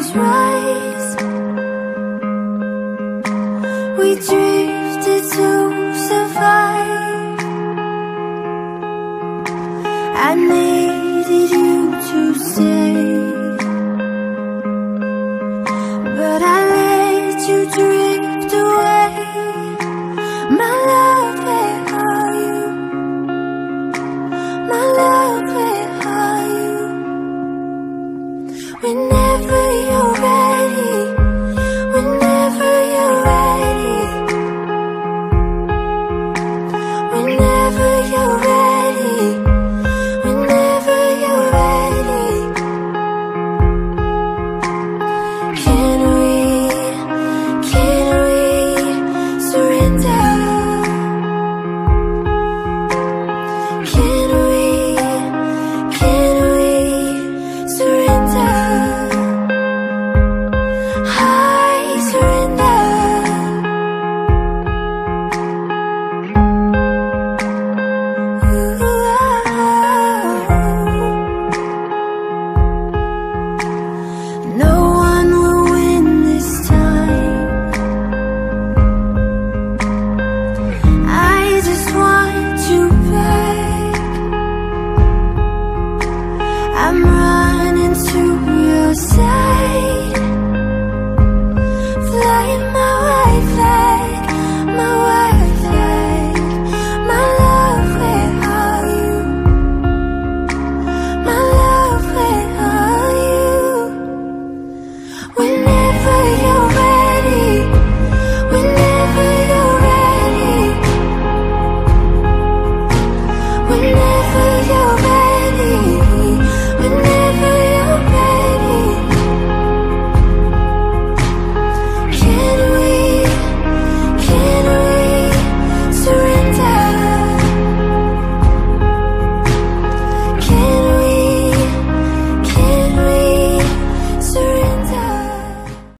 always rise We drifted to survive I needed you to stay But I let you drift away My love, where are you? My love, where are you? We never.